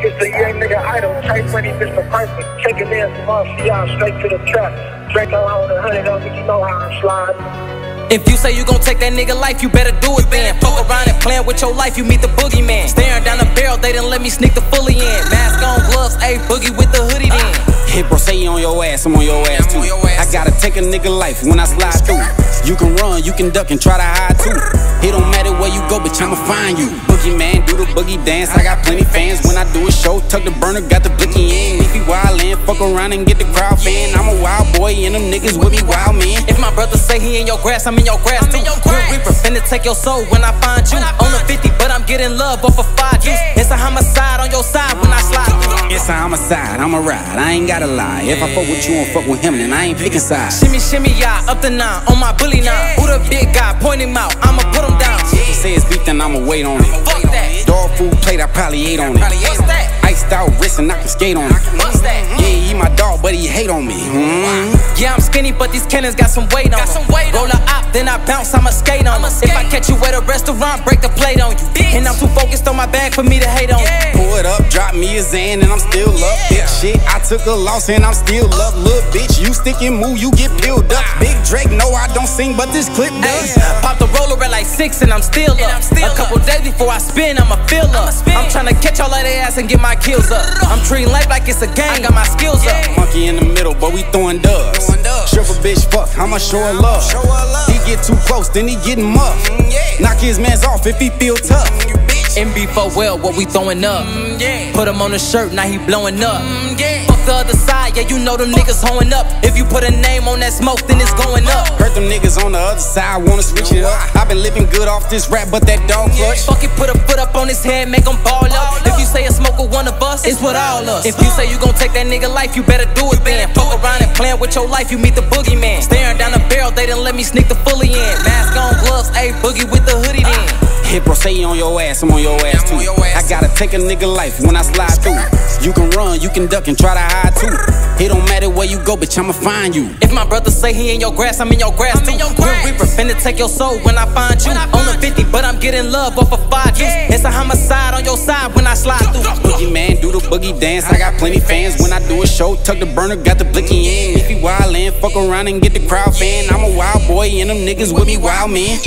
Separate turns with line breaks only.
It's the young nigga idol, type money, Mr. Perfect. Taking in from off y'all straight to the trap. Drake on a hundred on me, you know how I'm sliding.
If you say you gon' take that nigga life, you better do it then. Fuck around and playing with your life, you meet the boogeyman. Staring down the barrel, they didn't let me sneak the fully in. Mask on, gloves, a boogie with the hoodie then.
Hit bro, say you on your ass, I'm on your ass too. I gotta take a nigga life when I slide through. You can run, you can duck and try to hide too. It don't matter where you go, bitch, I'ma find you. Boogie man, do the boogie dance. I got plenty fans when I do a show. Tuck the burner, got the blicky in. If you wildin', fuck around and get the crowd fan. I'm a wild boy and them niggas with me wild man.
If my brother say he in your grass, I'm in your grass too. Grim Reaper, finna take your soul when I find you. On the 50, but I'm getting love off of five juice. It's a homicide on your side
It's a homicide, I'm a ride, I ain't gotta lie. If I fuck with you and fuck with him, then I ain't picking sides.
Shimmy, shimmy, yeah, up the nine on my bully nine. Who the big guy? Point him out, I'ma put him down.
If say it's beef, then I'ma wait on it.
Fuck that.
Dog food plate, I probably ate on it.
What's that?
Iced out wrist and I can skate on it.
What's that?
Yeah, he my dog, but he hate on me. Mm.
Yeah, I'm skinny, but these cannons got some weight on them. Roll a op, then I bounce, I'ma skate on them. If I catch you at a restaurant, break the plate on you. And I'm too focused on my bag for me to hate on you.
Pull it up, drop me a Zan, and I'm still up. Big shit, I took a loss and I'm still up. Little bitch, you stick and move, you get peeled up. Big Drake, no, I don't sing, but this clip does.
Pop the roller at like six and I'm still up. a couple days before I spin, I'ma fill up. I'm tryna catch all of their ass and get my kills up. I'm treating life like it's a game. I got my skills up.
Monkey in the middle, but we throwing dubs. Strip a bitch, fuck, I'ma show her love. He get too close, then he getting muffed. Mm, Knock his mans off if he feel tough.
MB4 well, what we throwing up. Mm, Put him on the shirt, now he blowing up. Mm, The other side, yeah, you know them niggas hoeing up. If you put a name on that smoke, then it's going up.
Heard them niggas on the other side wanna switch it up. i been living good off this rap, but that dog clutch.
Fuck it, put a foot up on his head, make him ball up. If you say a smoker one of us, it's with all us. If you say you gon' take that nigga life, you better do it then. Fuck around and playing with your life, you meet the boogeyman. Staring down the barrel, they didn't let me sneak the fully in. Ah. Mask on, gloves, a boogie with the hoodie then. Ah.
Hit bro, say you on your ass, I'm on your ass too. I gotta take a nigga life when I slide through. You can run, you can duck and try to hide too. It don't matter where you go, bitch, I'ma find you.
If my brother say he in your grass, I'm in your grass too. Grim Reaper, finna take your soul when I find you. On the 50, but I'm getting love off of five juice. It's a homicide on your side when I slide through.
Boogie man, do the boogie dance. I got plenty fans when I do a show. Tuck the burner, got the blicky in. If you wildin', fuck around and get the crowd fan. I'm a wild boy and them niggas with me wild man.